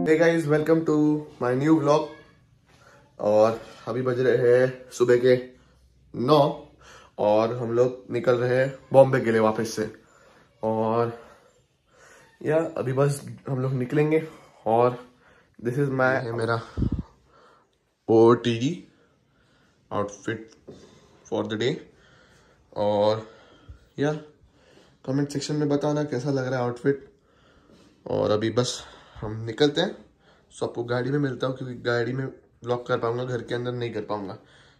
Hey guys welcome to my new vlog और अभी बज रहे हैं सुबह के नौ और हम लोग निकल रहे हैं बॉम्बे के लिए वापस से। और या, अभी बस हम लोग निकलेंगे और दिस इज़ माय मेरा O T outfit for the day और या कमेंट सेक्शन में बताना कैसा लग रहा है आउटफिट और अभी बस हम निकलते हैं। सो आपको गाड़ी में मिलता हूँ क्योंकि गाड़ी में ब्लॉक कर पाऊँगा घर के अंदर नहीं कर पाऊँगा।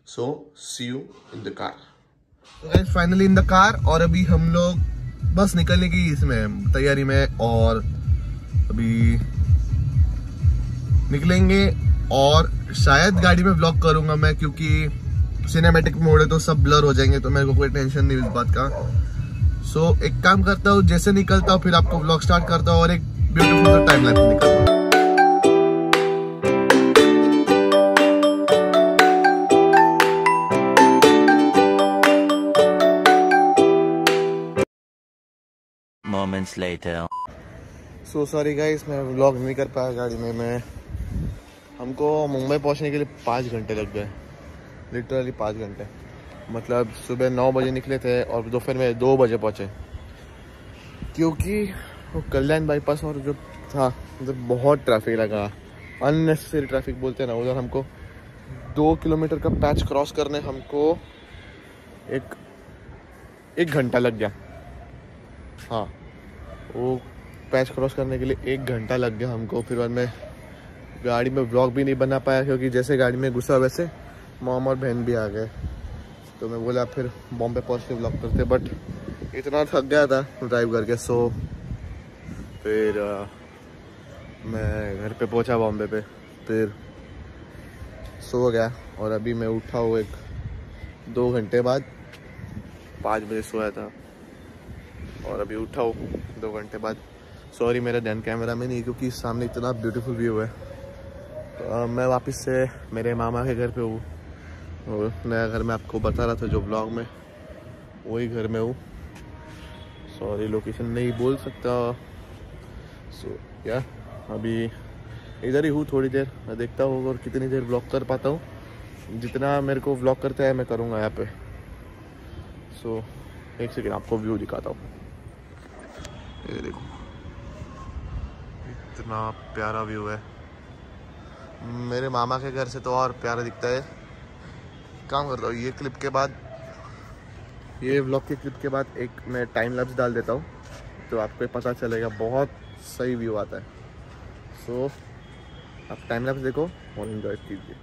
So see you in the car finally in the car और अभी हम लोग बस निकलने की इसमें तैयारी में और अभी निकलेंगे और शायद गाड़ी में ब्लॉक करूँगा मैं क्योंकि सिनेमेटिक मोड है तो सब ब्लर हो जाएँगे तो मेरे को कोई टेंशन नहीं इस बात का। सो so, एक काम करता हूँ जैसे निकलता हूँ फिर आपको ब्लॉग स्टार्ट करता हूँ और एक ब्यूटीफुल टाइम लैप्स हूँ Moments later. So sorry guys मैं व्लॉग नहीं कर पाया गाड़ी में मैं हमको मुंबई पहुँचने के लिए पाँच घंटे लग गए। लिटरली पाँच घंटे। मतलब सुबह नौ बजे निकले थे और दोपहर में दो बजे पहुँचे। क्योंकि वो कल्याण बाईपास और जो था उधर बहुत ट्रैफ़िक लगा। अननेसेसरी ट्रैफ़िक बोलते हैं ना, उधर हमको दो किलोमीटर का पैच क्रॉस करने हमको एक एक घंटा लग गया। हाँ वो पैच क्रॉस करने के लिए एक घंटा लग गया हमको। फिर बाद में गाड़ी में ब्लॉग भी नहीं बना पाया, क्योंकि जैसे गाड़ी में घुसा वैसे मॉम और बहन भी आ गए। तो मैं बोला, फिर बॉम्बे पहुँच के ब्लॉग करते बट इतना थक गया था ड्राइव करके सो फिर आ, मैं घर पे पहुँचा बॉम्बे पे। फिर सो गया और अभी मैं उठा हूँ एक दो घंटे बाद। पाँच बजे सोया था और अभी उठा हूँ दो घंटे बाद। सॉरी मेरा ध्यान कैमरा में नहीं क्योंकि सामने इतना ब्यूटीफुल व्यू है। तो मैं वापस से मेरे मामा के घर पे हूँ। और नया घर में आपको बता रहा था जो ब्लॉग में वही घर में हूँ। सॉरी लोकेशन नहीं बोल सकता। सो so, या अभी इधर ही हूँ थोड़ी देर मैं देखता हूँ और कितनी देर ब्लॉग कर पाता हूँ। जितना मेरे को ब्लॉग करता है मैं करूँगा यहाँ पे। सो so, एक सेकेंड आपको व्यू दिखाता हूँ। ये देखो। इतना प्यारा व्यू है। मेरे मामा के घर से तो और प्यारा दिखता है। काम करता हूँ ये क्लिप के बाद ये व्लॉग के क्लिप के बाद एक मैं टाइम लैप्स डाल देता हूँ तो आपको पता चलेगा बहुत सही व्यू आता है। सो so, आप टाइम लैप्स देखो और इन्जॉय कीजिए।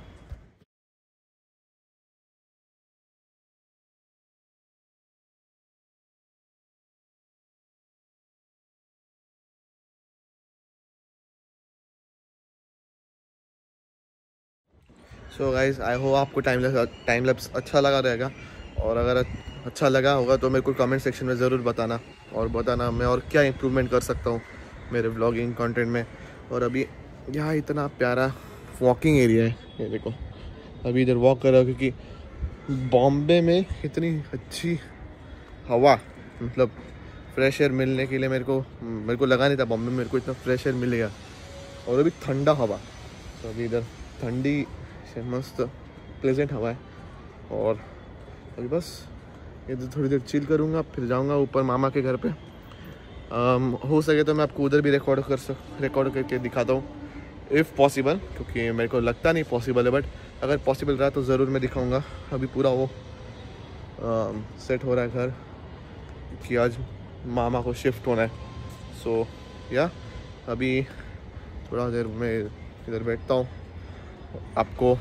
सो गाइज़ आई होप आपको टाइम टाइम लैप्स अच्छा लगा रहेगा। और अगर अच्छा लगा होगा तो मेरे को कमेंट सेक्शन में ज़रूर बताना और बताना मैं और क्या इम्प्रूवमेंट कर सकता हूँ। मेरे ब्लॉगिंग कंटेंट में। और अभी यहाँ इतना प्यारा वॉकिंग एरिया है। ये देखो, अभी इधर वॉक कर रहा हूँ क्योंकि बॉम्बे में इतनी अच्छी हवा मतलब फ्रेश एयर मिलने के लिए मेरे को मेरे को लगा नहीं था बॉम्बे में मेरे को इतना फ्रेश एयर मिलेगा और अभी ठंडा हवा तो अभी इधर ठंडी से मस्त प्लेजेंट हवा है। और अभी बस, इधर थोड़ी देर चिल करूँगा, फिर जाऊँगा ऊपर मामा के घर पे। हो सके तो मैं आपको उधर भी रिकॉर्ड कर सक रिकॉर्ड करके दिखाता हूँ इफ़ पॉसिबल क्योंकि मेरे को लगता नहीं पॉसिबल है बट अगर पॉसिबल रहा तो ज़रूर मैं दिखाऊँगा। अभी पूरा वो um, सेट हो रहा है घर कि आज मामा को शिफ्ट होना है। सो so, या अभी थोड़ा देर मैं इधर बैठता हूँ आपको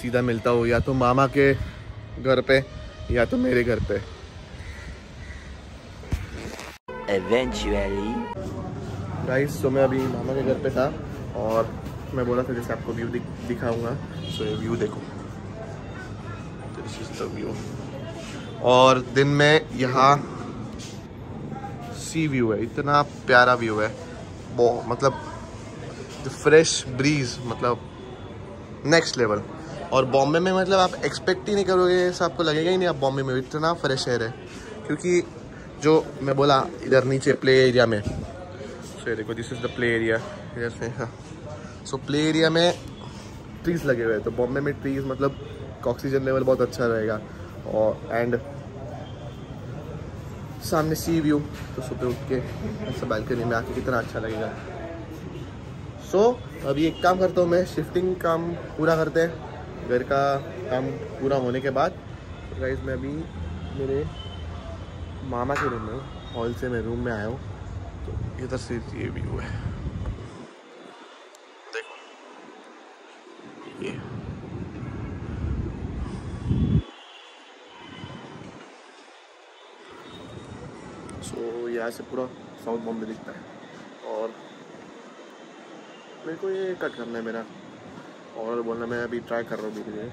सीधा मिलता हूँ या तो मामा के घर पे या तो मेरे घर पे। Eventually. तो मैं अभी मामा के घर पे था और मैं बोला था जैसे आपको व्यू दिख, दिखाऊँगा। सो ये व्यू देखो। व्यू और दिन में यहाँ सी व्यू है। इतना प्यारा व्यू है। बहुत मतलब फ्रेश ब्रीज मतलब नेक्स्ट लेवल और बॉम्बे में मतलब आप एक्सपेक्ट ही नहीं करोगे ऐसा आपको लगेगा ही नहीं आप बॉम्बे में इतना फ्रेश एयर है। क्योंकि जो मैं बोला इधर नीचे प्ले एरिया में। सो देखो this is the play area इधर से हाँ। सो प्ले एरिया में ट्रीज लगे हुए हैं। तो बॉम्बे में ट्रीज मतलब ऑक्सीजन लेवल बहुत अच्छा रहेगा। और एंड सामने सी व्यू तो सुबह उठ के ऐसा बालकनी में आके कितना अच्छा लगेगा। सो so, अभी एक काम करता हूँ मैं। शिफ्टिंग काम पूरा करते हैं। घर का काम पूरा होने के बाद। गाइस मैं अभी मेरे मामा के रूम में हूँ। हॉल से मैं रूम में आया हूँ। तो इधर से ये व्यू है। देखो। ये। सो so, यहाँ से पूरा साउथ बॉम्बे दिखता है। और मेरे को ये कट करना है मेरा। और बोलना मैं अभी ट्राई कर रहा हूँ धीरे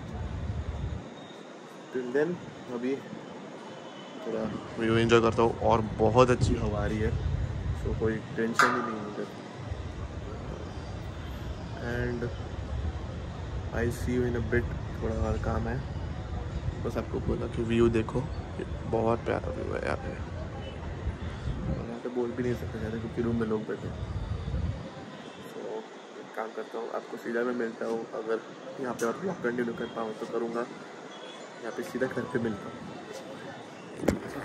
धीरे देन अभी थोड़ा व्यू एंजॉय करता हूँ और बहुत अच्छी हवा आ रही है सो कोई टेंशन ही नहीं मुझे and I see you in a bit थोड़ा और काम है। बस आपको बोला कि व्यू देखो बहुत प्यारा व्यू है यहाँ पे और यहाँ पे बोल भी नहीं सकते ज़्यादा क्योंकि रूम में लोग बैठे तो एक काम करता हूँ, आपको सीधा में मिलता हूँ। अगर यहाँ पे और ब्लॉग कंटिन्यू कर पाऊँ तो करूँगा। यहाँ पे सीधा घर पे मिलता हूँ।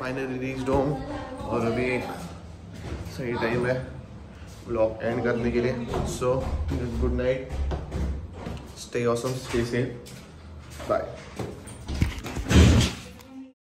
फाइनली रीच होम और अभी सही टाइम है ब्लॉग एंड करने के लिए। So good night stay awesome stay safe bye